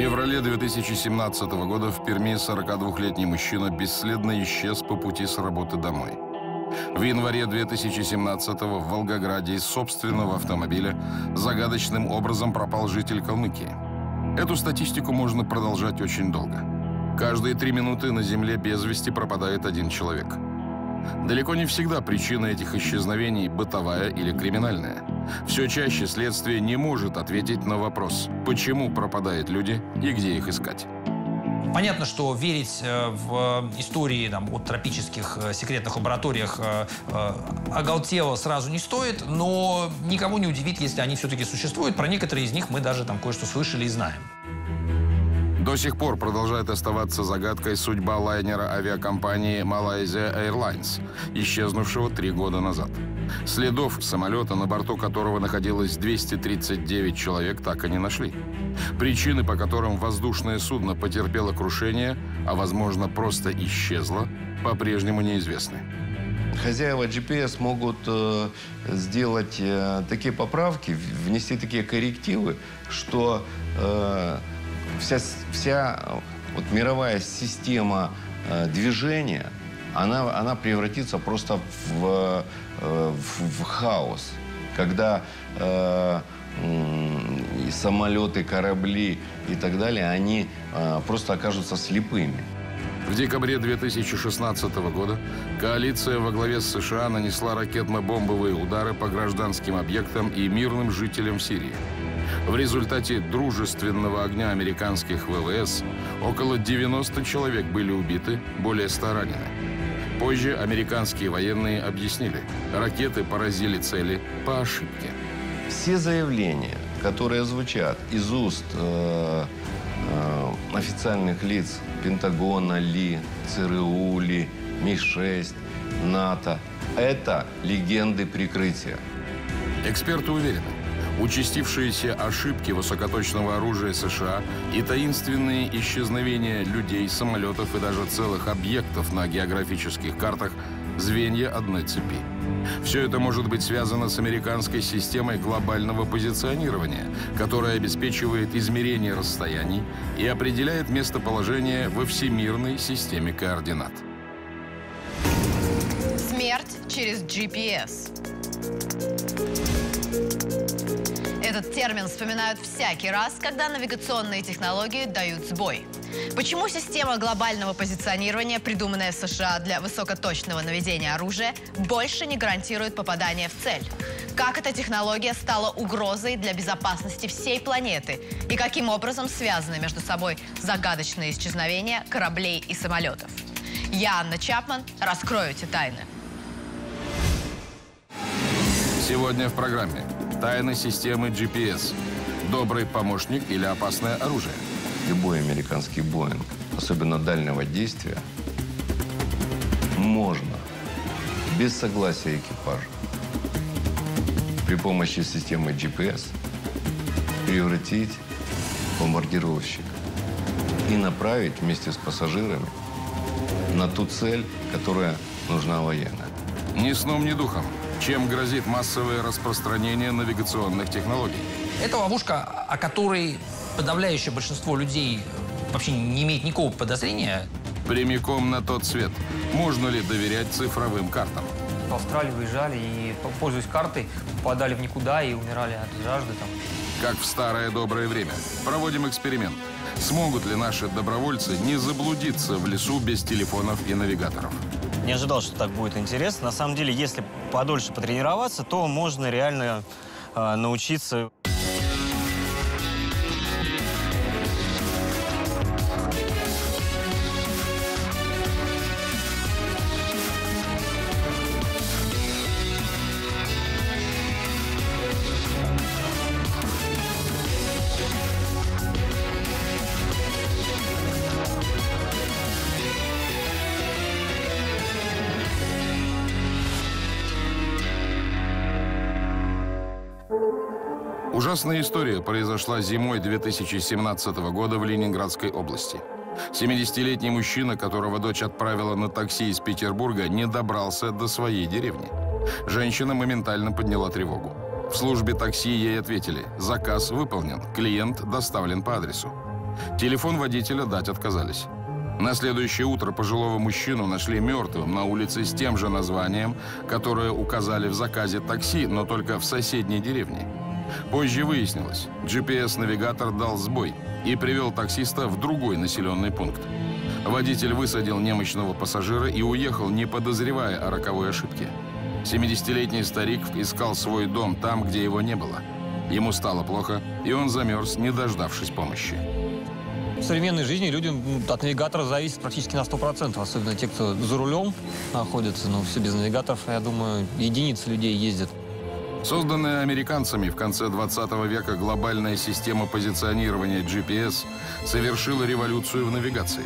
феврале 2017 года в Перми 42-летний мужчина бесследно исчез по пути с работы домой. В январе 2017 в Волгограде из собственного автомобиля загадочным образом пропал житель Калмыкии. Эту статистику можно продолжать очень долго. Каждые три минуты на Земле без вести пропадает один человек. Далеко не всегда причина этих исчезновений бытовая или криминальная. Все чаще следствие не может ответить на вопрос, почему пропадают люди и где их искать. Понятно, что верить э, в истории там, о тропических э, секретных лабораториях э, оголтело сразу не стоит, но никому не удивит, если они все-таки существуют. Про некоторые из них мы даже там кое-что слышали и знаем. До сих пор продолжает оставаться загадкой судьба лайнера авиакомпании Malaysia Airlines, исчезнувшего три года назад. Следов самолета, на борту которого находилось 239 человек, так и не нашли. Причины, по которым воздушное судно потерпело крушение, а возможно просто исчезло, по-прежнему неизвестны. Хозяева GPS могут э, сделать э, такие поправки, внести такие коррективы, что э, вся, вся вот мировая система э, движения, она, она превратится просто в, э, в, в хаос. Когда э, и самолеты, корабли и так далее, они э, просто окажутся слепыми. В декабре 2016 года коалиция во главе с США нанесла ракетно-бомбовые удары по гражданским объектам и мирным жителям Сирии. В результате дружественного огня американских ВВС около 90 человек были убиты, более 100 ранены. Позже американские военные объяснили, ракеты поразили цели по ошибке. Все заявления, которые звучат из уст э, э, официальных лиц Пентагона, Ли, ЦРУ, Ли, Ми-6, НАТО, это легенды прикрытия. Эксперты уверены, Участившиеся ошибки высокоточного оружия США и таинственные исчезновения людей, самолетов и даже целых объектов на географических картах – звенья одной цепи. Все это может быть связано с американской системой глобального позиционирования, которая обеспечивает измерение расстояний и определяет местоположение во всемирной системе координат. Смерть через GPS. Этот термин вспоминают всякий раз, когда навигационные технологии дают сбой. Почему система глобального позиционирования, придуманная в США для высокоточного наведения оружия, больше не гарантирует попадание в цель? Как эта технология стала угрозой для безопасности всей планеты? И каким образом связаны между собой загадочные исчезновения кораблей и самолетов? Я, Анна Чапман, раскрою эти тайны. Сегодня в программе Тайны системы GPS. Добрый помощник или опасное оружие? Любой американский Боинг, особенно дальнего действия, можно без согласия экипажа при помощи системы GPS превратить в бомбардировщик и направить вместе с пассажирами на ту цель, которая нужна военная. Ни сном, ни духом. Чем грозит массовое распространение навигационных технологий? Это ловушка, о которой подавляющее большинство людей вообще не имеет никакого подозрения. Прямиком на тот свет. Можно ли доверять цифровым картам? В Австралию выезжали и, пользуясь картой, попадали в никуда и умирали от жажды там. Как в старое доброе время. Проводим эксперимент. Смогут ли наши добровольцы не заблудиться в лесу без телефонов и навигаторов? Не ожидал, что так будет интересно. На самом деле, если подольше потренироваться, то можно реально э, научиться Ужасная история произошла зимой 2017 года в Ленинградской области. 70-летний мужчина, которого дочь отправила на такси из Петербурга, не добрался до своей деревни. Женщина моментально подняла тревогу. В службе такси ей ответили, заказ выполнен, клиент доставлен по адресу. Телефон водителя дать отказались. На следующее утро пожилого мужчину нашли мертвым на улице с тем же названием, которое указали в заказе такси, но только в соседней деревне. Позже выяснилось, GPS-навигатор дал сбой и привел таксиста в другой населенный пункт. Водитель высадил немощного пассажира и уехал, не подозревая о роковой ошибке. 70-летний старик искал свой дом там, где его не было. Ему стало плохо, и он замерз, не дождавшись помощи. В современной жизни люди от навигатора зависят практически на 100%, особенно те, кто за рулем находится, но все без навигаторов, я думаю, единицы людей ездят. Созданная американцами в конце 20 века глобальная система позиционирования GPS совершила революцию в навигации.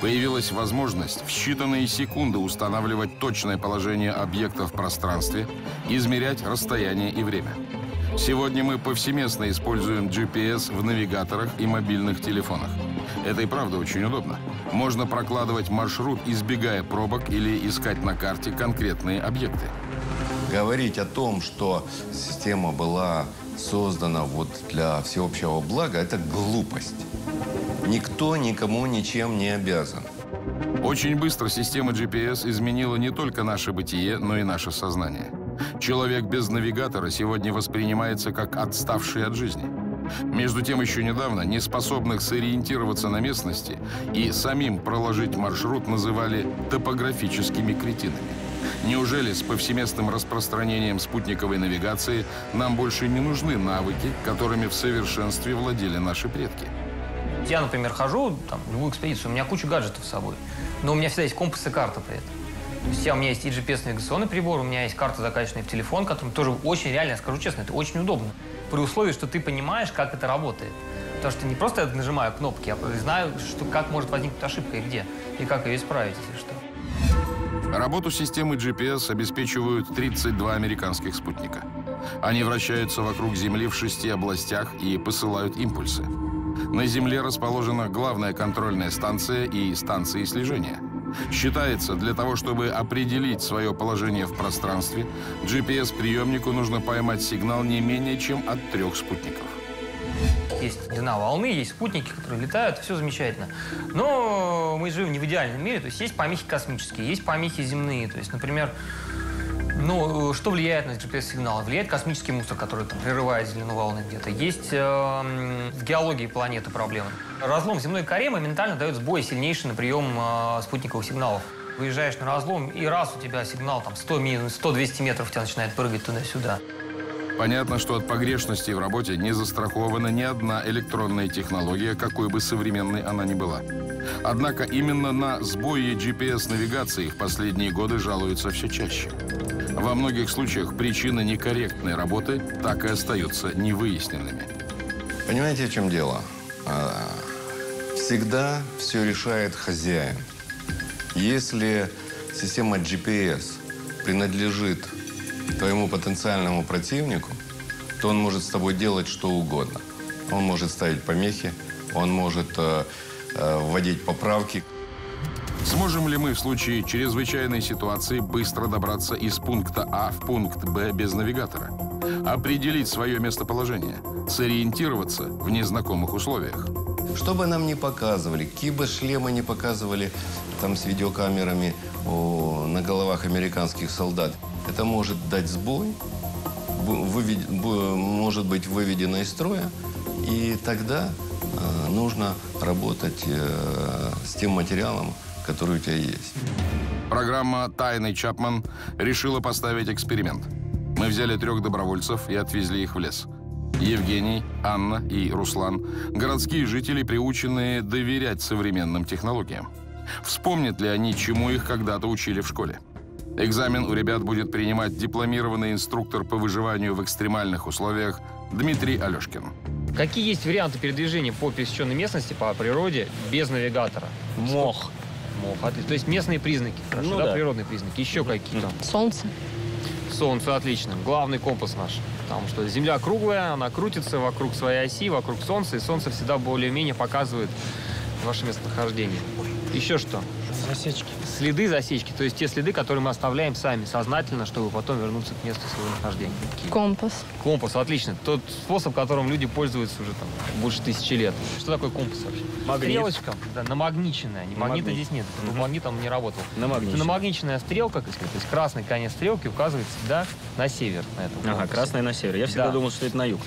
Появилась возможность в считанные секунды устанавливать точное положение объекта в пространстве, измерять расстояние и время. Сегодня мы повсеместно используем GPS в навигаторах и мобильных телефонах. Это и правда очень удобно. Можно прокладывать маршрут, избегая пробок или искать на карте конкретные объекты. Говорить о том, что система была создана вот для всеобщего блага, это глупость. Никто никому ничем не обязан. Очень быстро система GPS изменила не только наше бытие, но и наше сознание. Человек без навигатора сегодня воспринимается как отставший от жизни. Между тем, еще недавно неспособных сориентироваться на местности и самим проложить маршрут называли топографическими кретинами. Неужели с повсеместным распространением спутниковой навигации нам больше не нужны навыки, которыми в совершенстве владели наши предки? Я, например, хожу там, в любую экспедицию, у меня куча гаджетов с собой, но у меня всегда есть компас и карта при этом. То есть у меня есть и GPS-навигационный прибор, у меня есть карта, закачанная в телефон, которым тоже очень реально, я скажу честно, это очень удобно. При условии, что ты понимаешь, как это работает. Потому что не просто я нажимаю кнопки, а знаю, что, как может возникнуть ошибка и где, и как ее исправить. Работу системы GPS обеспечивают 32 американских спутника. Они вращаются вокруг Земли в шести областях и посылают импульсы. На Земле расположена главная контрольная станция и станции слежения. Считается, для того, чтобы определить свое положение в пространстве, GPS-приемнику нужно поймать сигнал не менее чем от трех спутников. Есть длина волны, есть спутники, которые летают, все замечательно. Но мы живем не в идеальном мире, то есть есть помехи космические, есть помехи земные. То есть, например, ну, что влияет на GPS-сигнал? Влияет космический мусор, который там, прерывает длину волны где-то. Есть э, в геологии планеты проблемы. Разлом земной коре моментально дает сбой сильнейший на прием э, спутниковых сигналов. Выезжаешь на разлом, и раз у тебя сигнал там 100-200 метров тебя начинает прыгать туда-сюда. Понятно, что от погрешностей в работе не застрахована ни одна электронная технология, какой бы современной она ни была. Однако именно на сбои GPS-навигации в последние годы жалуются все чаще. Во многих случаях причины некорректной работы так и остаются невыясненными. Понимаете, в чем дело? А, всегда все решает хозяин. Если система GPS принадлежит твоему потенциальному противнику, то он может с тобой делать что угодно. Он может ставить помехи, он может э, э, вводить поправки. Сможем ли мы в случае чрезвычайной ситуации быстро добраться из пункта А в пункт Б без навигатора? Определить свое местоположение, сориентироваться в незнакомых условиях? Что бы нам ни показывали, какие бы шлемы не показывали там с видеокамерами о, на головах американских солдат, это может дать сбой, вывед, может быть выведено из строя, и тогда э, нужно работать э, с тем материалом, который у тебя есть. Программа «Тайный Чапман» решила поставить эксперимент. Мы взяли трех добровольцев и отвезли их в лес. Евгений, Анна и Руслан – городские жители, приученные доверять современным технологиям. Вспомнят ли они, чему их когда-то учили в школе? Экзамен у ребят будет принимать дипломированный инструктор по выживанию в экстремальных условиях Дмитрий Алешкин. Какие есть варианты передвижения по пересеченной местности, по природе, без навигатора? Мох. Мох. То есть местные признаки, хорошо, Ну да, да. природные признаки. Еще какие? Солнце. Солнце отлично. Главный компас наш. Потому что Земля круглая, она крутится вокруг своей оси, вокруг Солнца, и Солнце всегда более-менее показывает ваше местонахождение. Еще что? Засечки. Следы засечки, то есть те следы, которые мы оставляем сами сознательно, чтобы потом вернуться к месту своего нахождения. Компас. Компас, отлично. Тот способ, которым люди пользуются уже там больше тысячи лет. Что такое компас вообще? Магнит. Стрелочка, да, намагниченная. Не магнита Магнит. здесь нет, потому что магнит он не работал. Намагниченная. Это намагниченная стрелка, то есть красный конец стрелки указывает всегда на север. На этом Ага, компасе. красная на север. Я всегда Да. думал, что это на юг.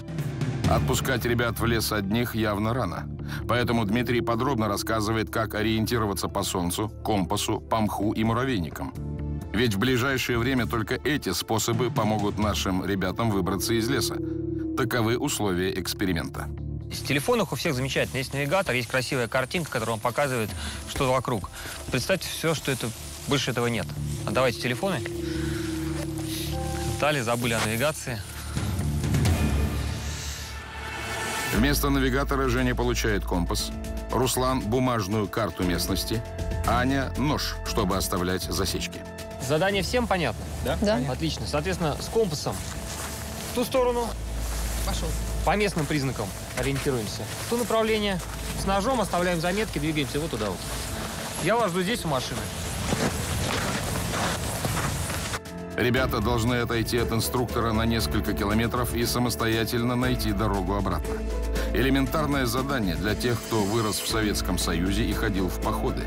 Отпускать ребят в лес одних явно рано. Поэтому Дмитрий подробно рассказывает, как ориентироваться по солнцу, компасу, по мху и муравейникам. Ведь в ближайшее время только эти способы помогут нашим ребятам выбраться из леса. Таковы условия эксперимента. В телефонах у всех замечательно. Есть навигатор, есть красивая картинка, которая вам показывает, что вокруг. Представьте все, что это больше этого нет. Отдавайте телефоны. Дали, забыли о навигации. Вместо навигатора Женя получает компас, Руслан – бумажную карту местности, Аня – нож, чтобы оставлять засечки. Задание всем понятно? Да. Да. Отлично. Соответственно, с компасом в ту сторону. Пошел. По местным признакам ориентируемся. В то направление. С ножом оставляем заметки, двигаемся вот туда вот. Я вас жду здесь у машины. Ребята должны отойти от инструктора на несколько километров и самостоятельно найти дорогу обратно. Элементарное задание для тех, кто вырос в Советском Союзе и ходил в походы.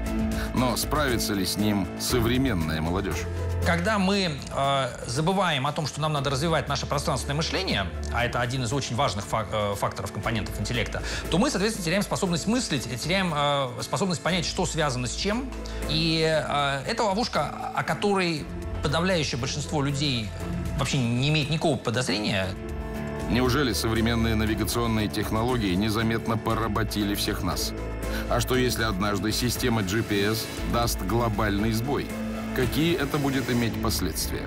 Но справится ли с ним современная молодежь? Когда мы э, забываем о том, что нам надо развивать наше пространственное мышление, а это один из очень важных фак- э, факторов, компонентов интеллекта, то мы, соответственно, теряем способность мыслить, теряем э, способность понять, что связано с чем. И э, это ловушка, о которой подавляющее большинство людей вообще не имеет никакого подозрения. Неужели современные навигационные технологии незаметно поработили всех нас? А что если однажды система GPS даст глобальный сбой? Какие это будет иметь последствия?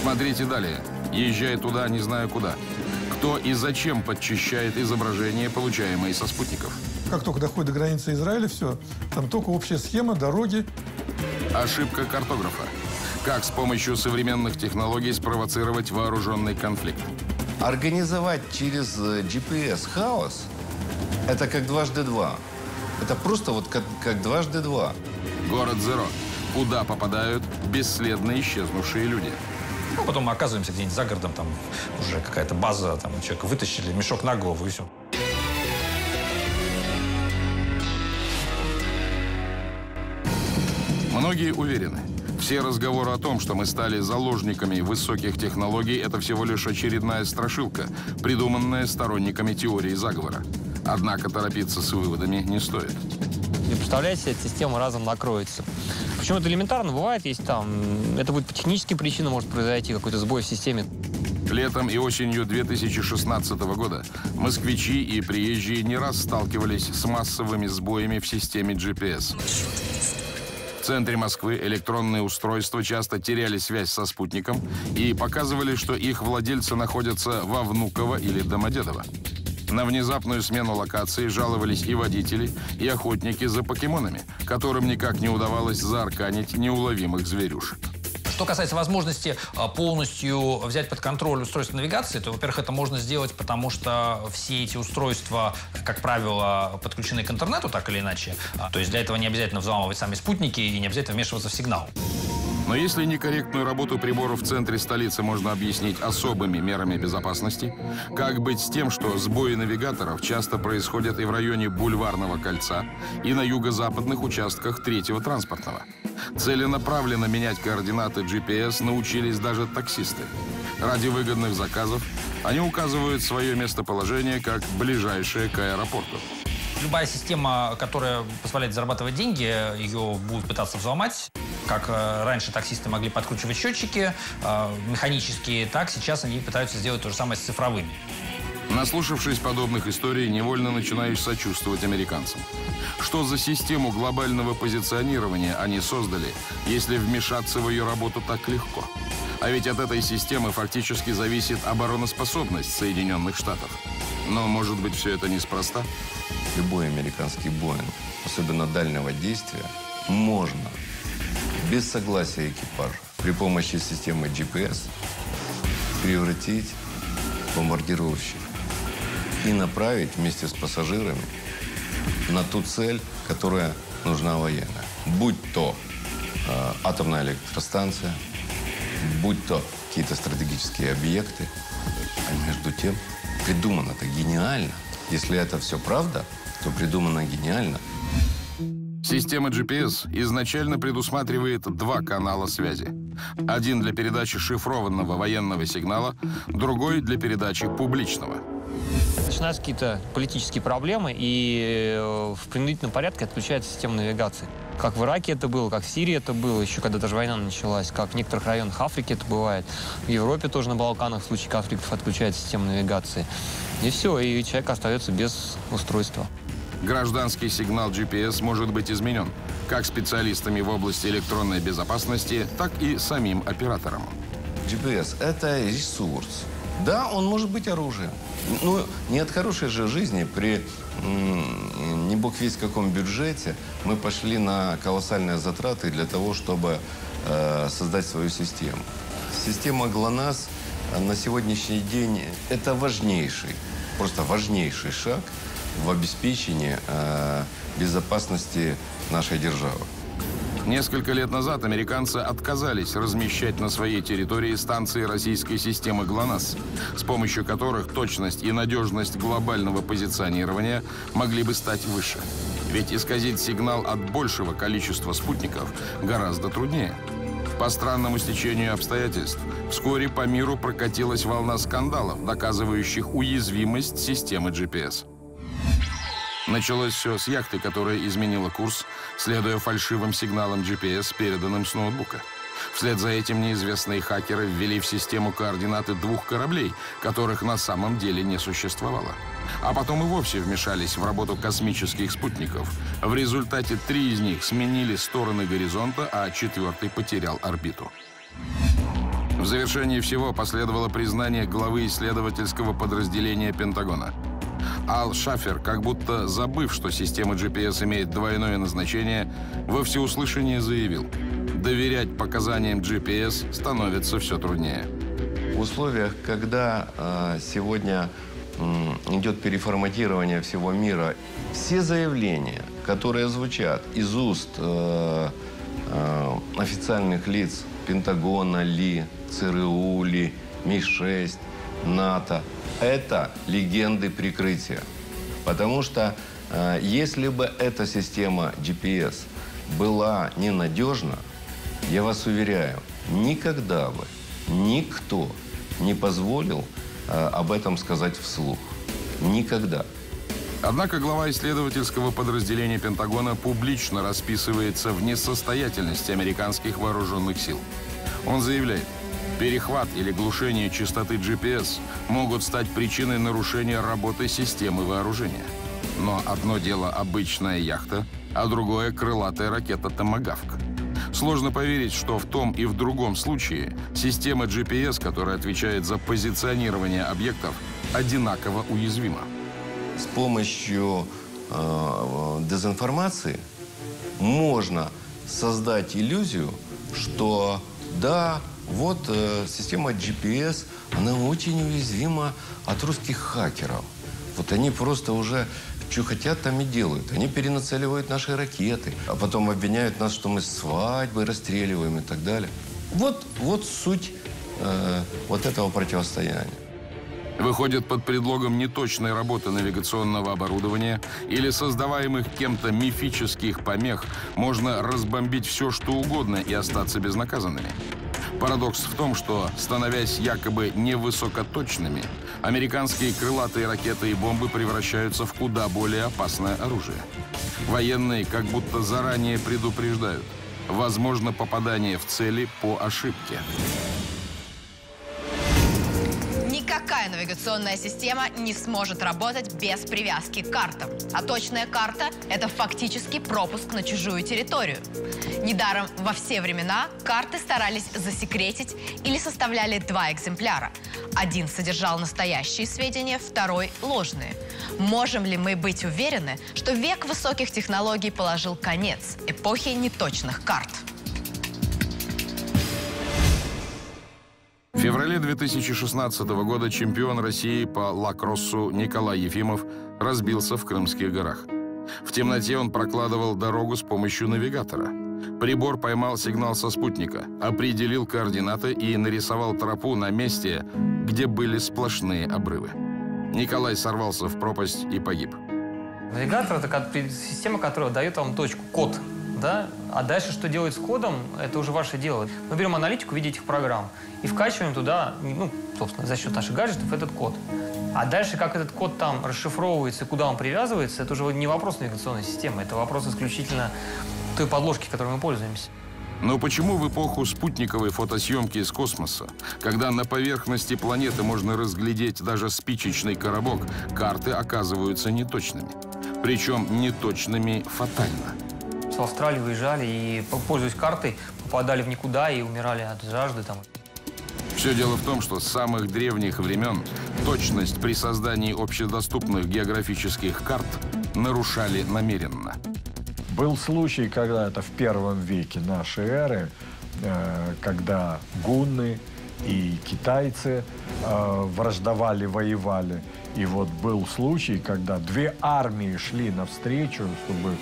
Смотрите далее. Езжай туда, не знаю куда. Кто и зачем подчищает изображения, получаемые со спутников? Как только доходит до границы Израиля, все. Там только общая схема, дороги. Ошибка картографа. Как с помощью современных технологий спровоцировать вооруженный конфликт? Организовать через э, GPS хаос – это как дважды два. Это просто вот как, как дважды два. Город Зеро. Куда попадают бесследно исчезнувшие люди? Ну, потом мы оказываемся где-нибудь за городом, там уже какая-то база, там человека вытащили, мешок на голову и все. Многие уверены, все разговоры о том, что мы стали заложниками высоких технологий, это всего лишь очередная страшилка, придуманная сторонниками теории заговора. Однако торопиться с выводами не стоит. И представляете, эта система разом накроется. Почему это элементарно? Бывает, есть там... Это будет по техническим причинам может произойти какой-то сбой в системе. Летом и осенью 2016 года москвичи и приезжие не раз сталкивались с массовыми сбоями в системе GPS. Центре Москвы электронные устройства часто теряли связь со спутником и показывали, что их владельцы находятся во Внуково или Домодедово. На внезапную смену локации жаловались и водители, и охотники за покемонами, которым никак не удавалось заарканить неуловимых зверюшек. Что касается возможности а, полностью взять под контроль устройство навигации, то, во-первых, это можно сделать, потому что все эти устройства, как правило, подключены к интернету так или иначе. А, То есть для этого не обязательно взламывать сами спутники и не обязательно вмешиваться в сигнал. Но если некорректную работу приборов в центре столицы можно объяснить особыми мерами безопасности, как быть с тем, что сбои навигаторов часто происходят и в районе Бульварного кольца, и на юго-западных участках третьего транспортного? Целенаправленно менять координаты GPS научились даже таксисты. Ради выгодных заказов они указывают свое местоположение как ближайшее к аэропорту. Любая система, которая позволяет зарабатывать деньги, ее будут пытаться взломать. Как э, раньше таксисты могли подкручивать счетчики э, механические, так сейчас они пытаются сделать то же самое с цифровыми. Наслушавшись подобных историй, невольно начинаешь сочувствовать американцам. Что за систему глобального позиционирования они создали, если вмешаться в ее работу так легко? А ведь от этой системы фактически зависит обороноспособность Соединенных Штатов. Но, может быть, все это неспроста? Любой американский Боинг, особенно дальнего действия, можно без согласия экипажа при помощи системы GPS превратить в бомбардировщик и направить вместе с пассажирами на ту цель, которая нужна военная. Будь то э, атомная электростанция, будь то какие-то стратегические объекты. А между тем, придумано-то гениально. Если это все правда, то придумано гениально. Система GPS изначально предусматривает два канала связи. Один для передачи шифрованного военного сигнала, другой для передачи публичного. Начинаются какие-то политические проблемы, и э, в принудительном порядке отключается система навигации. Как в Ираке это было, как в Сирии это было, еще когда даже война началась, как в некоторых районах Африки это бывает. В Европе тоже на Балканах в случае конфликтов отключается система навигации. И все, и человек остается без устройства. Гражданский сигнал GPS может быть изменен как специалистами в области электронной безопасности, так и самим оператором. GPS – это ресурс. Да, он может быть оружием. Но не от хорошей же жизни при не бог весь каком бюджете мы пошли на колоссальные затраты для того, чтобы э, создать свою систему. Система ГЛОНАСС на сегодняшний день – это важнейший, просто важнейший шаг в обеспечении э, безопасности нашей державы. Несколько лет назад американцы отказались размещать на своей территории станции российской системы ГЛОНАСС, с помощью которых точность и надежность глобального позиционирования могли бы стать выше. Ведь исказить сигнал от большего количества спутников гораздо труднее. По странному стечению обстоятельств, вскоре по миру прокатилась волна скандалов, доказывающих уязвимость системы GPS. Началось все с яхты, которая изменила курс, следуя фальшивым сигналам GPS, переданным с ноутбука. Вслед за этим неизвестные хакеры ввели в систему координаты двух кораблей, которых на самом деле не существовало. А потом и вовсе вмешались в работу космических спутников. В результате три из них сменили стороны горизонта, а четвертый потерял орбиту. В завершении всего последовало признание главы исследовательского подразделения Пентагона – Ал Шафер, как будто забыв, что система GPS имеет двойное назначение, во всеуслышание заявил, доверять показаниям GPS становится все труднее. В условиях, когда э, сегодня э, идет переформатирование всего мира, все заявления, которые звучат из уст э, э, официальных лиц Пентагона ли, ЦРУ ли, Ми-6, НАТО – это легенды прикрытия. Потому что э, если бы эта система GPS была ненадежна, я вас уверяю, никогда бы никто не позволил э, об этом сказать вслух. Никогда. Однако глава исследовательского подразделения Пентагона публично расписывается в несостоятельности американских вооруженных сил. Он заявляет, Перехват или глушение частоты GPS могут стать причиной нарушения работы системы вооружения. Но одно дело обычная яхта, а другое крылатая ракета «Томагавк». Сложно поверить, что в том и в другом случае система GPS, которая отвечает за позиционирование объектов, одинаково уязвима. С помощью э, дезинформации можно создать иллюзию, что да, вот э, система GPS, она очень уязвима от русских хакеров. Вот они просто уже что хотят, там и делают. Они перенацеливают наши ракеты, а потом обвиняют нас, что мы свадьбы расстреливаем и так далее. Вот, вот суть э, вот этого противостояния. Выходит, под предлогом неточной работы навигационного оборудования или создаваемых кем-то мифических помех можно разбомбить все, что угодно и остаться безнаказанными. Парадокс в том, что, становясь якобы невысокоточными, американские крылатые ракеты и бомбы превращаются в куда более опасное оружие. Военные как будто заранее предупреждают. Возможно попадание в цели по ошибке. Никакая навигационная система не сможет работать без привязки к картам. А точная карта – это фактически пропуск на чужую территорию. Недаром во все времена карты старались засекретить или составляли два экземпляра. Один содержал настоящие сведения, второй – ложные. Можем ли мы быть уверены, что век высоких технологий положил конец эпохи неточных карт? Феврале 2016 года чемпион России по лакроссу Николай Ефимов разбился в Крымских горах. В темноте он прокладывал дорогу с помощью навигатора. Прибор поймал сигнал со спутника, определил координаты и нарисовал тропу на месте, где были сплошные обрывы. Николай сорвался в пропасть и погиб. Навигатор – это система, которая дает вам точку, код. Да? А дальше, что делать с кодом, это уже ваше дело. Мы берем аналитику в виде этих программ и вкачиваем туда, ну, собственно, за счет наших гаджетов этот код. А дальше, как этот код там расшифровывается и куда он привязывается, это уже не вопрос навигационной системы, это вопрос исключительно той подложки, которой мы пользуемся. Но почему в эпоху спутниковой фотосъемки из космоса, когда на поверхности планеты можно разглядеть даже спичечный коробок, карты оказываются неточными? Причем неточными фатально. В Австралию выезжали и, пользуясь картой, попадали в никуда и умирали от жажды там. Все дело в том, что с самых древних времен точность при создании общедоступных географических карт нарушали намеренно. Был случай, когда это в первом веке нашей эры, э, когда гунны и китайцы э, враждовали, воевали. И вот был случай, когда две армии шли навстречу, чтобы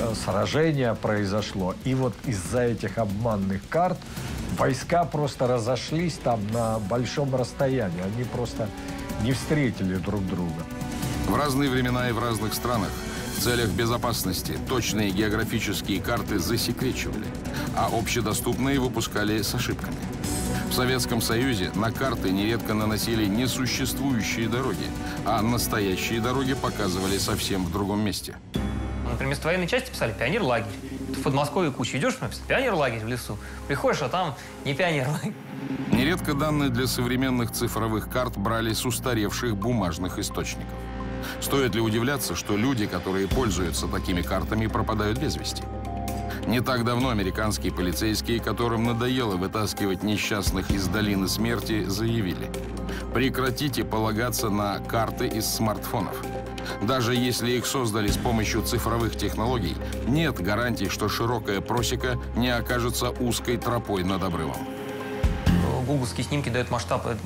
э, сражение произошло. И вот из-за этих обманных карт войска просто разошлись там на большом расстоянии. Они просто не встретили друг друга. В разные времена и в разных странах в целях безопасности точные географические карты засекречивали, а общедоступные выпускали с ошибками. В Советском Союзе на карты нередко наносили несуществующие дороги, а настоящие дороги показывали совсем в другом месте. Например, вместо военной части писали «пионер-лагерь». В Подмосковье куча идешь, написано «пионер-лагерь» в лесу. Приходишь, а там не пионер-лагерь. Нередко данные для современных цифровых карт брали с устаревших бумажных источников. Стоит ли удивляться, что люди, которые пользуются такими картами, пропадают без вести? Не так давно американские полицейские, которым надоело вытаскивать несчастных из долины смерти, заявили «Прекратите полагаться на карты из смартфонов». Даже если их создали с помощью цифровых технологий, нет гарантий, что широкая просека не окажется узкой тропой над обрывом. Гугловские снимки дают масштаб э,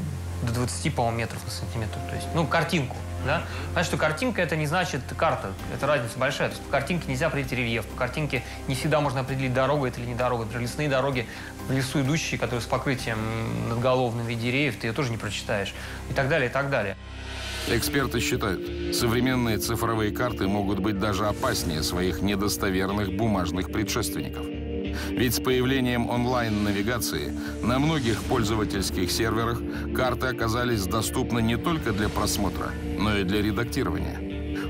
до 20, по-моему, метров на сантиметр. То есть, ну, картинку. Да? Понятно, что картинка это не значит карта, это разница большая. То есть по картинке нельзя определить рельеф, по картинке не всегда можно определить, дорога это или не дорога. Например, лесные дороги, в лесу идущие, которые с покрытием надголовным в виде деревьев, ты ее тоже не прочитаешь. И так далее, и так далее. Эксперты считают, современные цифровые карты могут быть даже опаснее своих недостоверных бумажных предшественников. Ведь с появлением онлайн-навигации на многих пользовательских серверах карты оказались доступны не только для просмотра, но и для редактирования.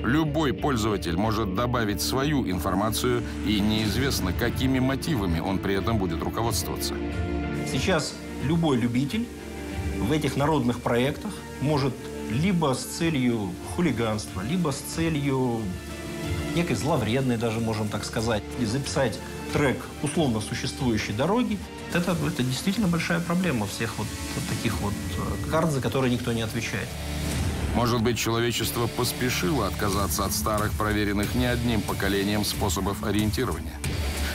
Любой пользователь может добавить свою информацию, и неизвестно, какими мотивами он при этом будет руководствоваться. Сейчас любой любитель в этих народных проектах может либо с целью хулиганства, либо с целью некой зловредной, даже можем так сказать, записать трек условно существующей дороги, это, это действительно большая проблема всех вот, таких вот э, карт, за которые никто не отвечает. Может быть, человечество поспешило отказаться от старых, проверенных не одним поколением способов ориентирования.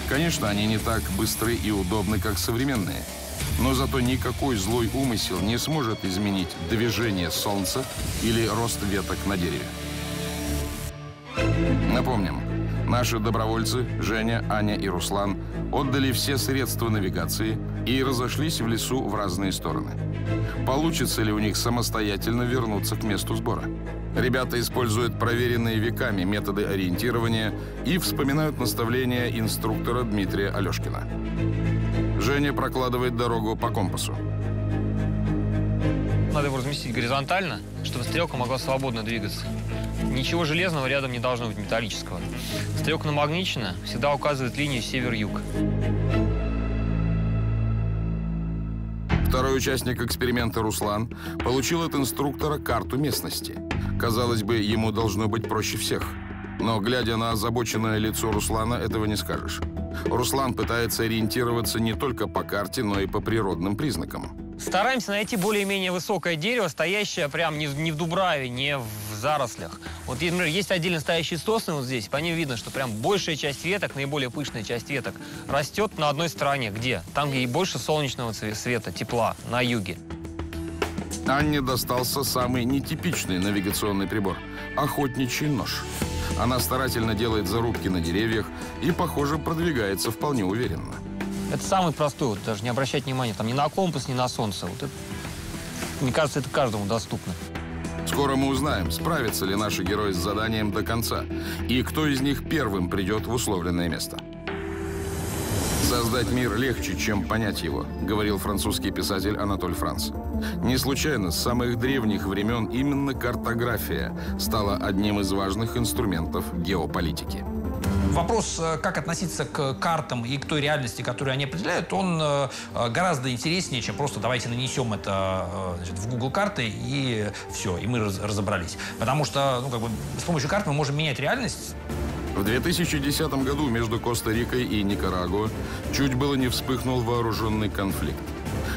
Конечно, они не так быстры и удобны, как современные. Но зато никакой злой умысел не сможет изменить движение Солнца или рост веток на дереве. Напомним, Наши добровольцы, Женя, Аня и Руслан, отдали все средства навигации и разошлись в лесу в разные стороны. Получится ли у них самостоятельно вернуться к месту сбора? Ребята используют проверенные веками методы ориентирования и вспоминают наставления инструктора Дмитрия Алешкина. Женя прокладывает дорогу по компасу. Надо его разместить горизонтально, чтобы стрелка могла свободно двигаться. Ничего железного рядом не должно быть металлического. Стрелка намагничена, всегда указывает линию север-юг. Второй участник эксперимента Руслан получил от инструктора карту местности. Казалось бы, ему должно быть проще всех. Но, глядя на озабоченное лицо Руслана, этого не скажешь. Руслан пытается ориентироваться не только по карте, но и по природным признакам. Стараемся найти более-менее высокое дерево, стоящее прям не, не в дубраве, не в зарослях. Вот, например, есть отдельно стоящие сосны вот здесь, по ним видно, что прям большая часть веток, наиболее пышная часть веток, растет на одной стороне. Где? Там, где и больше солнечного света, тепла, на юге. Анне достался самый нетипичный навигационный прибор – охотничий нож. Она старательно делает зарубки на деревьях и, похоже, продвигается вполне уверенно. Это самый простой, вот, даже не обращать внимания там, ни на компас, ни на солнце. Вот это, мне кажется, это каждому доступно. Скоро мы узнаем, справятся ли наши герои с заданием до конца, и кто из них первым придет в условленное место. «Создать мир легче, чем понять его», — говорил французский писатель Анатоль Франц. Не случайно с самых древних времен именно картография стала одним из важных инструментов геополитики. Вопрос, э, как относиться к картам и к той реальности, которую они определяют, он э, э, гораздо интереснее, чем просто давайте нанесем это значит, в Google карты и все, и мы разобрались. Потому что ну, как бы, с помощью карт мы можем менять реальность в 2010 году между Коста-Рикой и Никарагуа чуть было не вспыхнул вооруженный конфликт.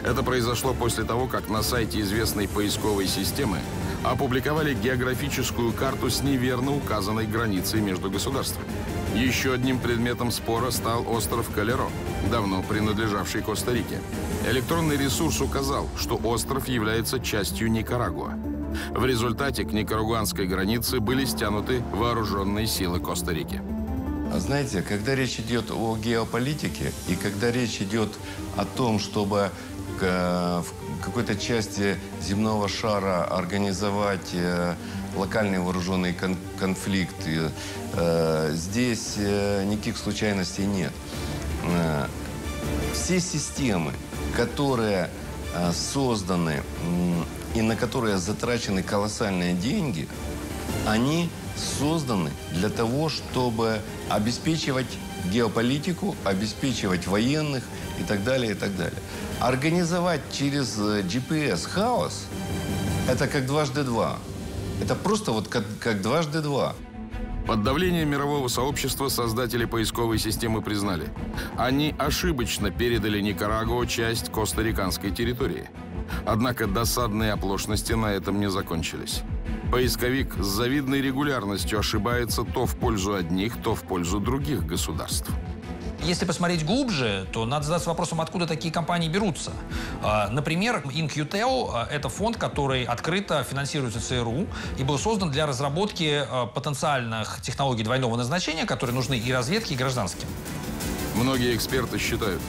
Это произошло после того, как на сайте известной поисковой системы опубликовали географическую карту с неверно указанной границей между государствами. Еще одним предметом спора стал остров Калеро, давно принадлежавший Коста-Рике. Электронный ресурс указал, что остров является частью Никарагуа. В результате к никарагуанской границе были стянуты вооруженные силы Коста-Рики. А знаете, когда речь идет о геополитике и когда речь идет о том, чтобы в какой-то части земного шара организовать э, локальный вооруженный кон конфликт, э, здесь э, никаких случайностей нет. Все системы, которые созданы и на которые затрачены колоссальные деньги, они созданы для того, чтобы обеспечивать геополитику, обеспечивать военных и так далее, и так далее. Организовать через э, GPS хаос – это как дважды два. Это просто вот как, как дважды два. Под давлением мирового сообщества создатели поисковой системы признали, они ошибочно передали Никарагуа часть костариканской территории – Однако досадные оплошности на этом не закончились. Поисковик с завидной регулярностью ошибается то в пользу одних, то в пользу других государств. Если посмотреть глубже, то надо задаться вопросом, откуда такие компании берутся. А, например, InQtel а, – это фонд, который открыто финансируется ЦРУ и был создан для разработки а, потенциальных технологий двойного назначения, которые нужны и разведке, и гражданским. Многие эксперты считают,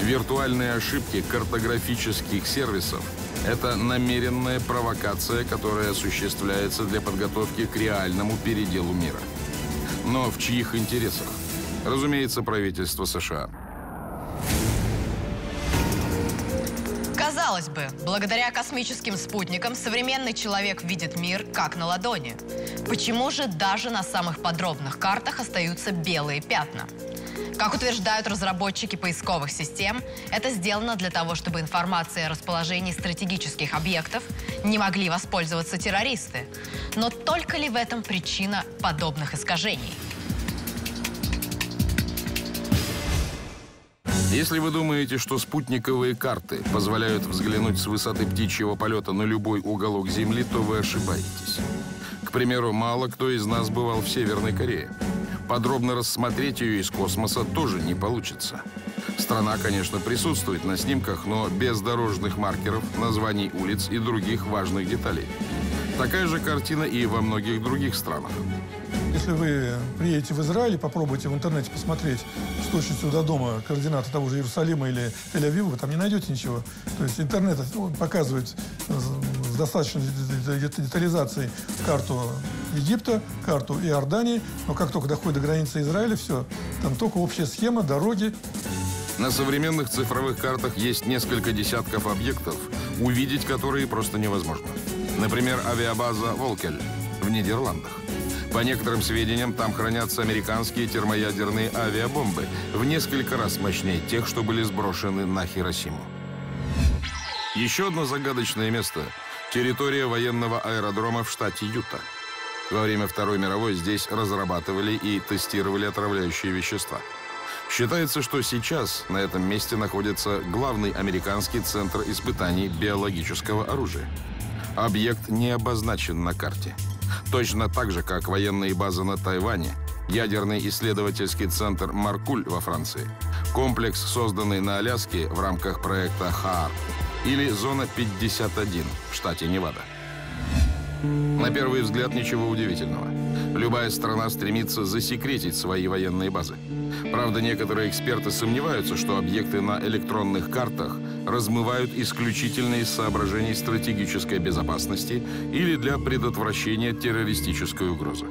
Виртуальные ошибки картографических сервисов – это намеренная провокация, которая осуществляется для подготовки к реальному переделу мира. Но в чьих интересах? Разумеется, правительство США. Казалось бы, благодаря космическим спутникам современный человек видит мир как на ладони. Почему же даже на самых подробных картах остаются белые пятна? Как утверждают разработчики поисковых систем, это сделано для того, чтобы информацией о расположении стратегических объектов не могли воспользоваться террористы. Но только ли в этом причина подобных искажений? Если вы думаете, что спутниковые карты позволяют взглянуть с высоты птичьего полета на любой уголок Земли, то вы ошибаетесь. К примеру, мало кто из нас бывал в Северной Корее. Подробно рассмотреть ее из космоса тоже не получится. Страна, конечно, присутствует на снимках, но без дорожных маркеров, названий улиц и других важных деталей. Такая же картина и во многих других странах. Если вы приедете в Израиль и попробуете в интернете посмотреть с точностью до дома координаты того же Иерусалима или Тель-Авива, вы там не найдете ничего. То есть интернет показывает с достаточной детализацией карту Египта, карту Иордании, но как только доходит до границы Израиля, все, там только общая схема, дороги. На современных цифровых картах есть несколько десятков объектов, увидеть которые просто невозможно. Например, авиабаза «Волкель» в Нидерландах. По некоторым сведениям, там хранятся американские термоядерные авиабомбы в несколько раз мощнее тех, что были сброшены на Хиросиму. Еще одно загадочное место – территория военного аэродрома в штате Юта. Во время Второй мировой здесь разрабатывали и тестировали отравляющие вещества. Считается, что сейчас на этом месте находится главный американский центр испытаний биологического оружия. Объект не обозначен на карте. Точно так же, как военные базы на Тайване, ядерный исследовательский центр «Маркуль» во Франции, комплекс, созданный на Аляске в рамках проекта «ХААР», или «Зона 51» в штате Невада. На первый взгляд ничего удивительного. Любая страна стремится засекретить свои военные базы. Правда, некоторые эксперты сомневаются, что объекты на электронных картах размывают исключительно из соображений стратегической безопасности или для предотвращения террористической угрозы.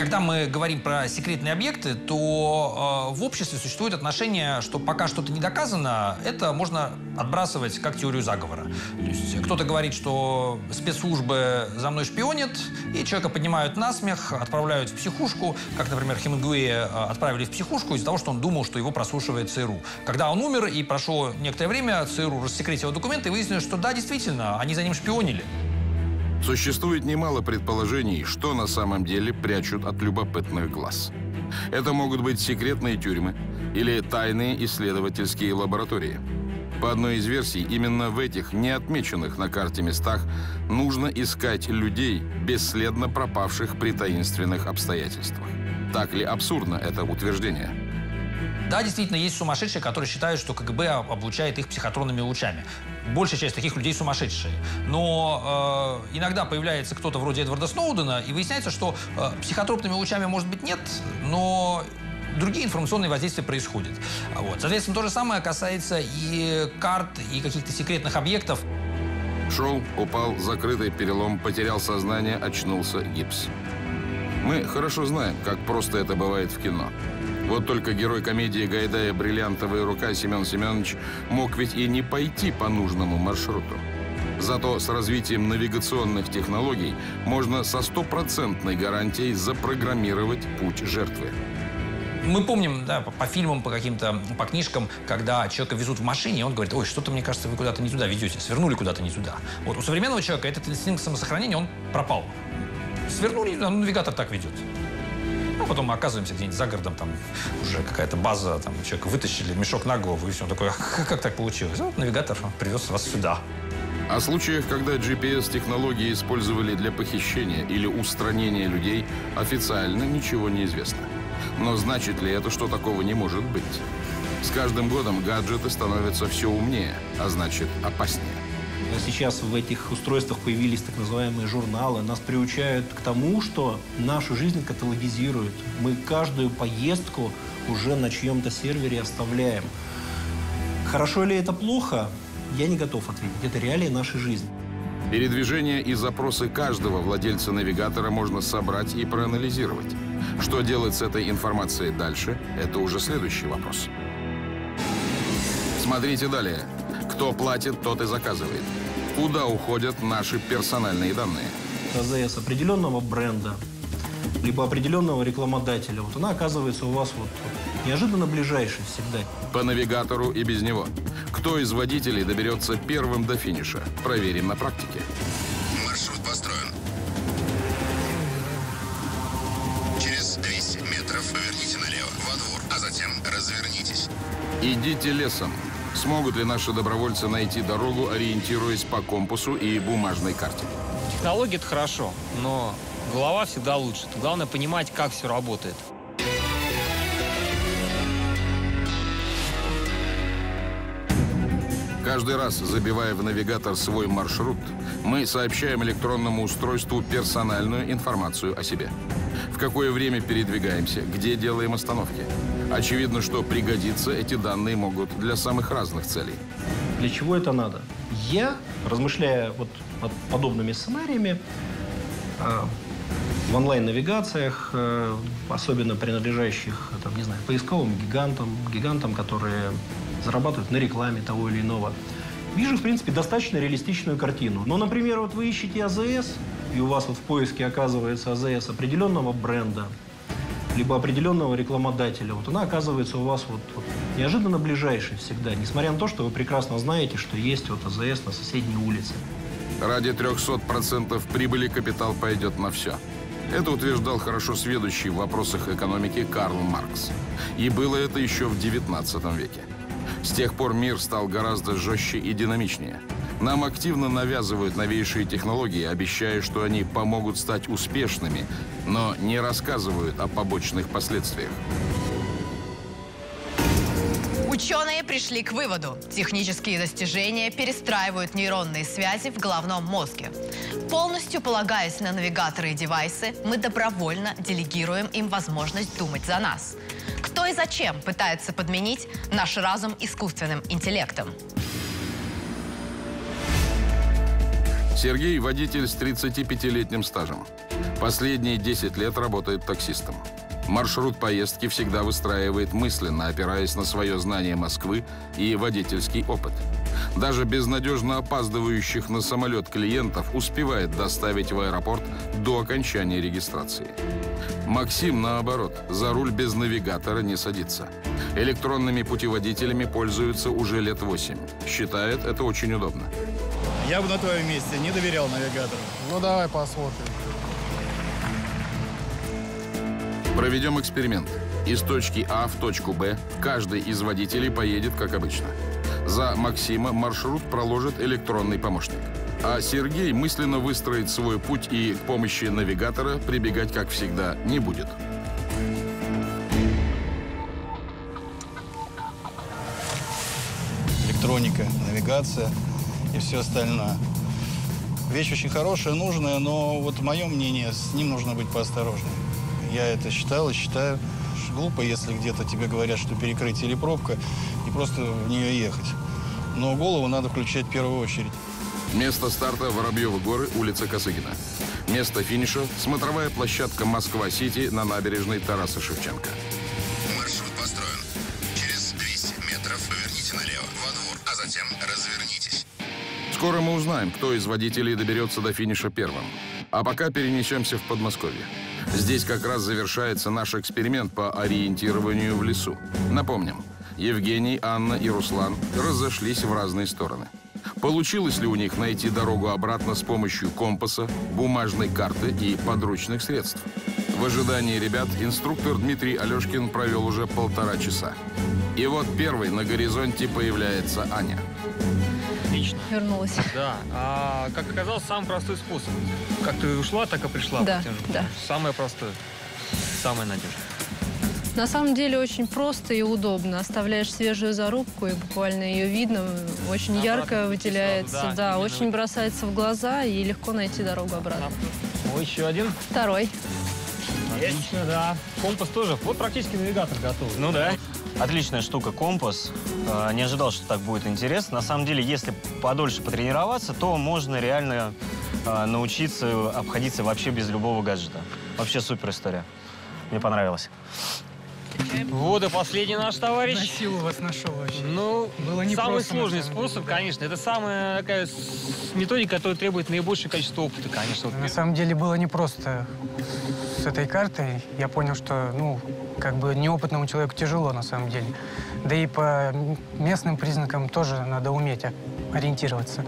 Когда мы говорим про секретные объекты, то э, в обществе существует отношение, что пока что-то не доказано, это можно отбрасывать как теорию заговора. То есть кто-то говорит, что спецслужбы за мной шпионят, и человека поднимают на смех, отправляют в психушку, как, например, Хемингуэя э, отправили в психушку из-за того, что он думал, что его прослушивает ЦРУ. Когда он умер и прошло некоторое время, ЦРУ рассекретила документы и выяснилось, что да, действительно, они за ним шпионили. Существует немало предположений, что на самом деле прячут от любопытных глаз. Это могут быть секретные тюрьмы или тайные исследовательские лаборатории. По одной из версий, именно в этих неотмеченных на карте местах нужно искать людей, бесследно пропавших при таинственных обстоятельствах. Так ли абсурдно это утверждение? Да, действительно, есть сумасшедшие, которые считают, что КГБ облучает их психотронными лучами. Большая часть таких людей сумасшедшие. Но э, иногда появляется кто-то вроде Эдварда Сноудена, и выясняется, что э, психотропными лучами, может быть, нет, но другие информационные воздействия происходят. Вот. Соответственно, то же самое касается и карт, и каких-то секретных объектов. Шел, упал, закрытый перелом, потерял сознание, очнулся, гипс. Мы хорошо знаем, как просто это бывает в кино. Вот только герой комедии Гайдая «Бриллиантовая рука» Семен Семенович мог ведь и не пойти по нужному маршруту. Зато с развитием навигационных технологий можно со стопроцентной гарантией запрограммировать путь жертвы. Мы помним, да, по, фильмам, по каким-то, по книжкам, когда человека везут в машине, и он говорит, ой, что-то, мне кажется, вы куда-то не туда везете, свернули куда-то не туда. Вот у современного человека этот инстинкт самосохранения, он пропал. Свернули, ну, навигатор так ведет. Ну, потом мы оказываемся где-нибудь за городом, там уже какая-то база, там человека вытащили, мешок на голову, и все. Он такой, «А как так получилось? Вот навигатор привез вас сюда. О случаях, когда GPS-технологии использовали для похищения или устранения людей, официально ничего не известно. Но значит ли это, что такого не может быть? С каждым годом гаджеты становятся все умнее, а значит опаснее. Сейчас в этих устройствах появились так называемые журналы. Нас приучают к тому, что нашу жизнь каталогизируют. Мы каждую поездку уже на чьем-то сервере оставляем. Хорошо ли это плохо? Я не готов ответить. Это реалии нашей жизни. Передвижения и запросы каждого владельца навигатора можно собрать и проанализировать. Что делать с этой информацией дальше – это уже следующий вопрос. Смотрите далее. Кто платит, тот и заказывает. Куда уходят наши персональные данные? АЗС определенного бренда, либо определенного рекламодателя, вот она оказывается у вас вот, вот неожиданно ближайшей всегда. По навигатору и без него. Кто из водителей доберется первым до финиша? Проверим на практике. Маршрут построен. Через 200 метров поверните налево, во двор, а затем развернитесь. Идите лесом. Смогут ли наши добровольцы найти дорогу, ориентируясь по компасу и бумажной карте? Технология – это хорошо, но голова всегда лучше. Главное понимать, как все работает. Каждый раз, забивая в навигатор свой маршрут, мы сообщаем электронному устройству персональную информацию о себе. В какое время передвигаемся, где делаем остановки. Очевидно, что пригодиться эти данные могут для самых разных целей. Для чего это надо? Я, размышляя вот над подобными сценариями, э, в онлайн-навигациях, э, особенно принадлежащих, там, не знаю, поисковым гигантам, гигантам, которые зарабатывают на рекламе того или иного, вижу, в принципе, достаточно реалистичную картину. Но, например, вот вы ищете АЗС, и у вас вот в поиске оказывается АЗС определенного бренда, либо определенного рекламодателя, вот она оказывается у вас вот, вот неожиданно ближайшей всегда, несмотря на то, что вы прекрасно знаете, что есть вот АЗС на соседней улице. Ради 300% прибыли капитал пойдет на все. Это утверждал хорошо сведущий в вопросах экономики Карл Маркс. И было это еще в 19 веке. С тех пор мир стал гораздо жестче и динамичнее. Нам активно навязывают новейшие технологии, обещая, что они помогут стать успешными, но не рассказывают о побочных последствиях. Ученые пришли к выводу. Технические достижения перестраивают нейронные связи в головном мозге. Полностью полагаясь на навигаторы и девайсы, мы добровольно делегируем им возможность думать за нас. Кто и зачем пытается подменить наш разум искусственным интеллектом? Сергей – водитель с 35-летним стажем. Последние 10 лет работает таксистом. Маршрут поездки всегда выстраивает мысленно, опираясь на свое знание Москвы и водительский опыт. Даже безнадежно опаздывающих на самолет клиентов успевает доставить в аэропорт до окончания регистрации. Максим, наоборот, за руль без навигатора не садится. Электронными путеводителями пользуются уже лет 8. Считает это очень удобно. Я бы на твоем месте не доверял навигатору. Ну, давай посмотрим. Проведем эксперимент. Из точки А в точку Б каждый из водителей поедет как обычно. За Максима маршрут проложит электронный помощник. А Сергей мысленно выстроит свой путь и к помощи навигатора прибегать, как всегда, не будет. Электроника, навигация все остальное. Вещь очень хорошая, нужная, но вот мое мнение, с ним нужно быть поосторожнее. Я это считал и считаю. Глупо, если где-то тебе говорят, что перекрытие или пробка, и просто в нее ехать. Но голову надо включать в первую очередь. Место старта Воробьевы горы, улица Косыгина. Место финиша – смотровая площадка Москва-Сити на набережной Тараса Шевченко. Скоро мы узнаем, кто из водителей доберется до финиша первым. А пока перенесемся в Подмосковье. Здесь как раз завершается наш эксперимент по ориентированию в лесу. Напомним, Евгений, Анна и Руслан разошлись в разные стороны. Получилось ли у них найти дорогу обратно с помощью компаса, бумажной карты и подручных средств? В ожидании ребят инструктор Дмитрий Алешкин провел уже полтора часа. И вот первой на горизонте появляется Аня. Отлично. Вернулась. Да. А, как оказалось, самый простой способ. Как ты ушла, так и пришла. Да, да. Самое простое. Самое надежное. На самом деле очень просто и удобно. Оставляешь свежую зарубку, и буквально ее видно. Очень Обратно ярко выделяется. сразу, да, да, очень бросается в глаза, и легко найти дорогу обратно. О, еще один. Второй. Отлично, да. Компас тоже. Вот практически навигатор готов. Ну да. Отличная штука компас. Э, Не ожидал, что так будет интересно. На самом деле, если подольше потренироваться, то можно реально э, научиться обходиться вообще без любого гаджета. Вообще супер история. Мне понравилось. Вот и последний наш товарищ. На силу вас нашел вообще. Ну, Было не самый просто, сложный деле, способ, да. конечно. Это самая такая методика, которая требует наибольшее количество опыта, конечно. На самом деле было непросто с этой картой. Я понял, что, ну, как бы неопытному человеку тяжело на самом деле. Да и по местным признакам тоже надо уметь ориентироваться.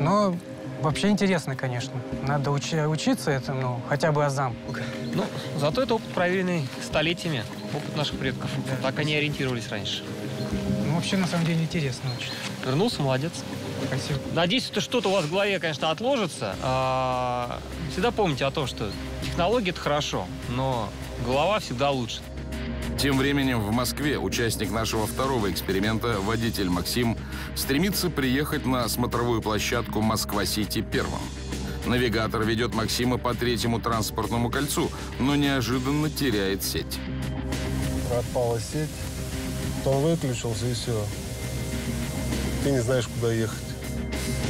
Но вообще интересно, конечно. Надо учи- учиться этому, хотя бы азам. Ну, зато это опыт, проверенный столетиями. Опыт наших предков. Так они ориентировались раньше. Ну, вообще, на самом деле, интересно очень. Вернулся, молодец. Спасибо. Надеюсь, что что-то у вас в голове, конечно, отложится. А, всегда помните о том, что технологии — это хорошо, но голова всегда лучше. Тем временем в Москве участник нашего второго эксперимента, водитель Максим, стремится приехать на смотровую площадку Москва-Сити первым. Навигатор ведет Максима по третьему транспортному кольцу, но неожиданно теряет сеть. Пропала сеть, потом выключился и все. Ты не знаешь, куда ехать.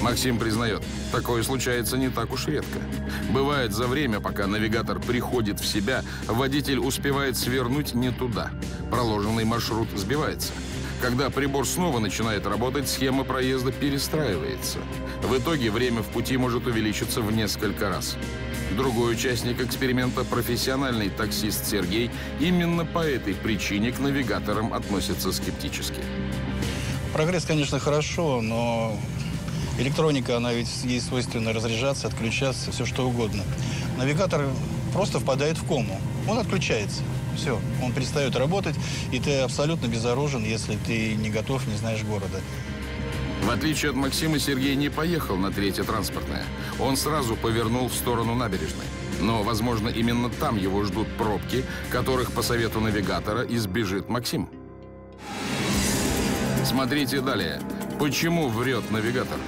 Максим признает, такое случается не так уж редко. Бывает, за время, пока навигатор приходит в себя, водитель успевает свернуть не туда. Проложенный маршрут сбивается. Когда прибор снова начинает работать, схема проезда перестраивается. В итоге время в пути может увеличиться в несколько раз. Другой участник эксперимента, профессиональный таксист Сергей, именно по этой причине к навигаторам относится скептически. Прогресс, конечно, хорошо, но электроника, она ведь ей свойственно разряжаться, отключаться, все что угодно. Навигатор просто впадает в кому. Он отключается. Все, он перестает работать, и ты абсолютно безоружен, если ты не готов, не знаешь города. В отличие от Максима, Сергей не поехал на третье транспортное. Он сразу повернул в сторону набережной. Но, возможно, именно там его ждут пробки, которых по совету навигатора избежит Максим. Смотрите далее. Почему врет навигатор?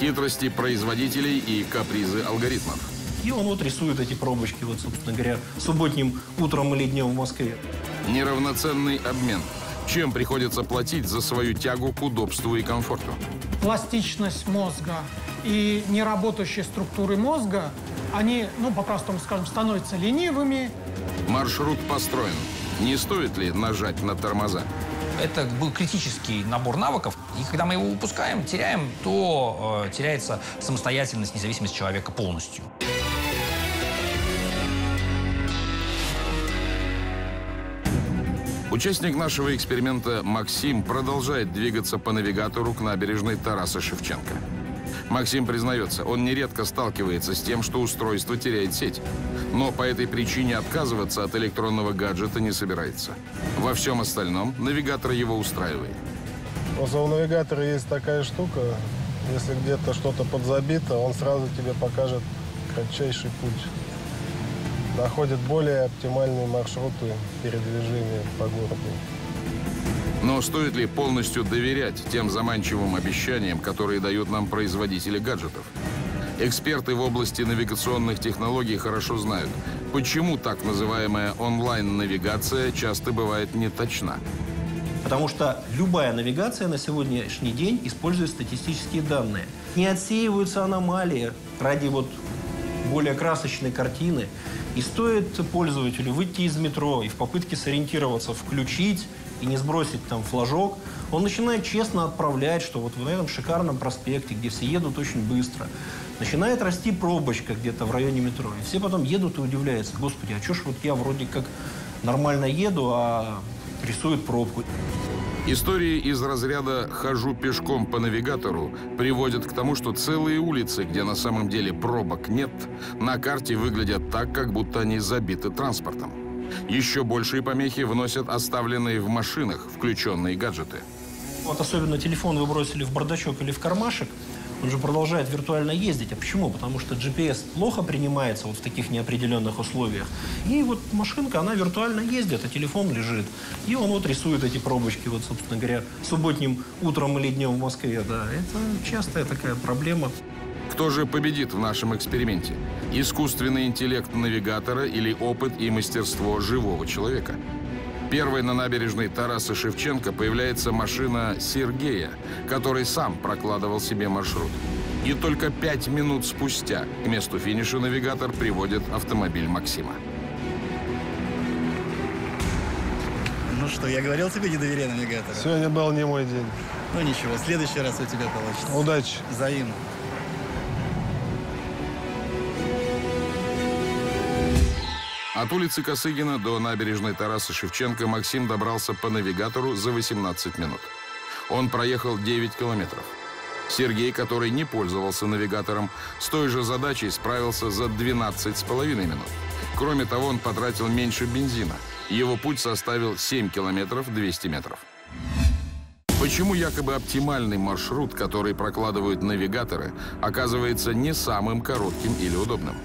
Хитрости производителей и капризы алгоритмов. И он вот рисует эти пробочки, вот, собственно говоря, субботним утром или днем в Москве. Неравноценный обмен. Чем приходится платить за свою тягу к удобству и комфорту? пластичность мозга и неработающие структуры мозга, они, ну, по-простому скажем, становятся ленивыми. Маршрут построен. Не стоит ли нажать на тормоза? Это был критический набор навыков, и когда мы его упускаем, теряем, то э, теряется самостоятельность, независимость человека полностью. Участник нашего эксперимента Максим продолжает двигаться по навигатору к набережной Тараса Шевченко. Максим признается, он нередко сталкивается с тем, что устройство теряет сеть. Но по этой причине отказываться от электронного гаджета не собирается. Во всем остальном навигатор его устраивает. Просто у навигатора есть такая штука, если где-то что-то подзабито, он сразу тебе покажет кратчайший путь. Находит более оптимальные маршруты передвижения по городу. Но стоит ли полностью доверять тем заманчивым обещаниям, которые дают нам производители гаджетов? Эксперты в области навигационных технологий хорошо знают, почему так называемая онлайн-навигация часто бывает неточна. Потому что любая навигация на сегодняшний день использует статистические данные. Не отсеиваются аномалии ради вот более красочной картины. И стоит пользователю выйти из метро и в попытке сориентироваться, включить и не сбросить там флажок, он начинает честно отправлять, что вот в этом шикарном проспекте, где все едут очень быстро, начинает расти пробочка где-то в районе метро. И все потом едут и удивляются, господи, а что ж вот я вроде как нормально еду, а рисует пробку. Истории из разряда «хожу пешком по навигатору» приводят к тому, что целые улицы, где на самом деле пробок нет, на карте выглядят так, как будто они забиты транспортом. Еще большие помехи вносят оставленные в машинах включенные гаджеты. Вот особенно телефон вы бросили в бардачок или в кармашек, он же продолжает виртуально ездить. А почему? Потому что GPS плохо принимается вот в таких неопределенных условиях. И вот машинка, она виртуально ездит, а телефон лежит. И он вот рисует эти пробочки, вот, собственно говоря, субботним утром или днем в Москве. Да, это частая такая проблема. Кто же победит в нашем эксперименте? Искусственный интеллект навигатора или опыт и мастерство живого человека? Первой на набережной Тараса Шевченко появляется машина Сергея, который сам прокладывал себе маршрут. И только пять минут спустя к месту финиша навигатор приводит автомобиль Максима. Ну что, я говорил тебе, не доверяй навигатору. Сегодня был не мой день. Ну ничего, в следующий раз у тебя получится. Удачи. Взаимно. От улицы Косыгина до набережной Тараса Шевченко Максим добрался по навигатору за 18 минут. Он проехал 9 километров. Сергей, который не пользовался навигатором, с той же задачей справился за 12,5 минут. Кроме того, он потратил меньше бензина. Его путь составил 7 километров 200 метров. Почему якобы оптимальный маршрут, который прокладывают навигаторы, оказывается не самым коротким или удобным?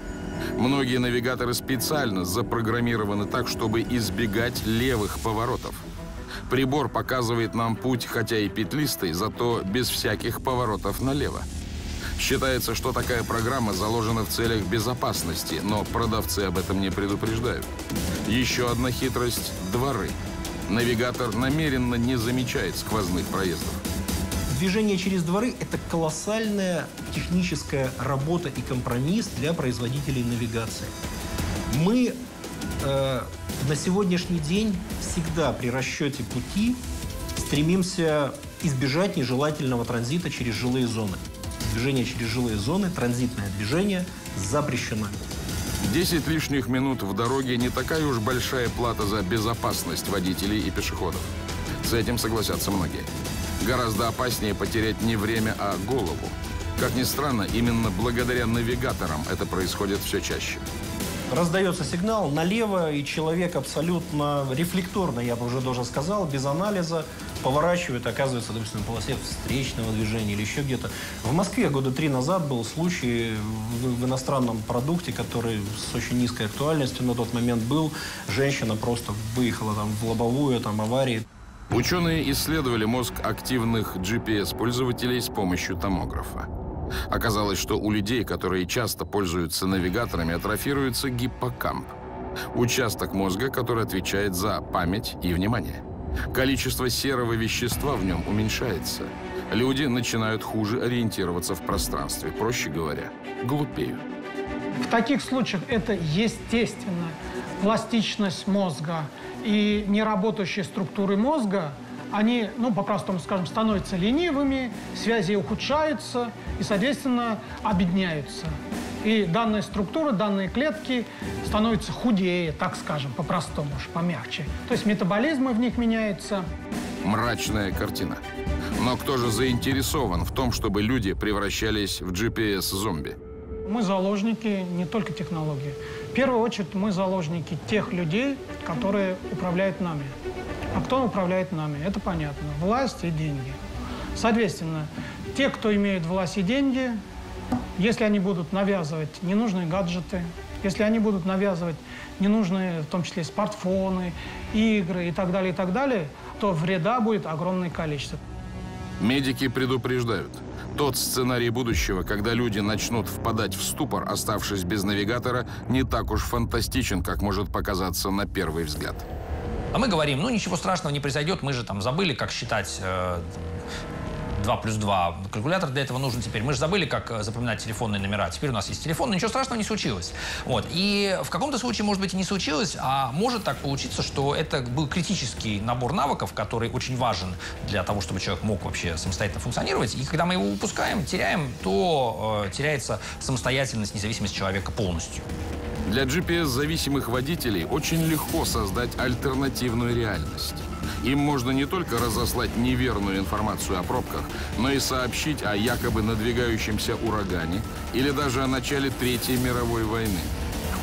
Многие навигаторы специально запрограммированы так, чтобы избегать левых поворотов. Прибор показывает нам путь, хотя и петлистый, зато без всяких поворотов налево. Считается, что такая программа заложена в целях безопасности, но продавцы об этом не предупреждают. Еще одна хитрость – дворы. Навигатор намеренно не замечает сквозных проездов. Движение через дворы – это колоссальная техническая работа и компромисс для производителей навигации. Мы э, на сегодняшний день всегда при расчете пути стремимся избежать нежелательного транзита через жилые зоны. Движение через жилые зоны, транзитное движение запрещено. 10 лишних минут в дороге не такая уж большая плата за безопасность водителей и пешеходов. С этим согласятся многие. Гораздо опаснее потерять не время, а голову. Как ни странно, именно благодаря навигаторам это происходит все чаще. Раздается сигнал налево, и человек абсолютно рефлекторно, я бы уже даже сказал, без анализа, поворачивает, оказывается, допустим, на полосе встречного движения или еще где-то. В Москве года три назад был случай в, в иностранном продукте, который с очень низкой актуальностью на тот момент был. Женщина просто выехала там в лобовую, там аварии. Ученые исследовали мозг активных GPS-пользователей с помощью томографа. Оказалось, что у людей, которые часто пользуются навигаторами, атрофируется гиппокамп. Участок мозга, который отвечает за память и внимание. Количество серого вещества в нем уменьшается. Люди начинают хуже ориентироваться в пространстве, проще говоря, глупеют. В таких случаях это естественно. Пластичность мозга и неработающие структуры мозга, они, ну, по-простому скажем, становятся ленивыми, связи ухудшаются и, соответственно, обедняются. И данные структуры, данные клетки становятся худее, так скажем, по-простому, уж помягче. То есть метаболизмы в них меняются. Мрачная картина. Но кто же заинтересован в том, чтобы люди превращались в GPS-зомби? Мы заложники не только технологии. В первую очередь мы заложники тех людей, которые управляют нами. А кто управляет нами? Это понятно. Власть и деньги. Соответственно, те, кто имеет власть и деньги, если они будут навязывать ненужные гаджеты, если они будут навязывать ненужные, в том числе смартфоны, игры и так далее, и так далее, то вреда будет огромное количество. Медики предупреждают. Тот сценарий будущего, когда люди начнут впадать в ступор, оставшись без навигатора, не так уж фантастичен, как может показаться на первый взгляд. А мы говорим, ну ничего страшного не произойдет, мы же там забыли, как считать э, 2 плюс 2. Калькулятор для этого нужен теперь. Мы же забыли, как э, запоминать телефонные номера. Теперь у нас есть телефон, но ничего страшного не случилось. Вот. И в каком-то случае, может быть, и не случилось, а может так получиться, что это был критический набор навыков, который очень важен для того, чтобы человек мог вообще самостоятельно функционировать. И когда мы его упускаем, теряем, то э, теряется самостоятельность, независимость человека полностью. Для GPS-зависимых водителей очень легко создать альтернативную реальность. Им можно не только разослать неверную информацию о пробках, но и сообщить о якобы надвигающемся урагане или даже о начале Третьей мировой войны.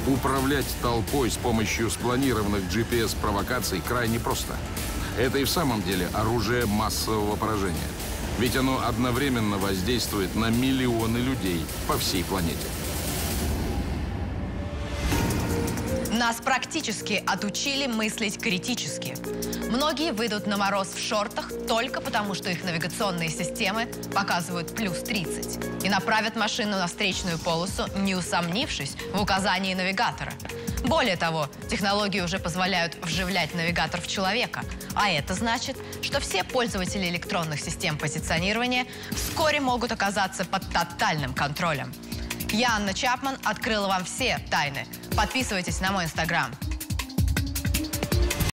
Управлять толпой с помощью спланированных GPS-провокаций крайне просто. Это и в самом деле оружие массового поражения. Ведь оно одновременно воздействует на миллионы людей по всей планете. Нас практически отучили мыслить критически. Многие выйдут на мороз в шортах только потому, что их навигационные системы показывают плюс 30 и направят машину на встречную полосу, не усомнившись в указании навигатора. Более того, технологии уже позволяют вживлять навигатор в человека. А это значит, что все пользователи электронных систем позиционирования вскоре могут оказаться под тотальным контролем. Я, Анна Чапман, открыла вам все тайны. Подписывайтесь на мой инстаграм.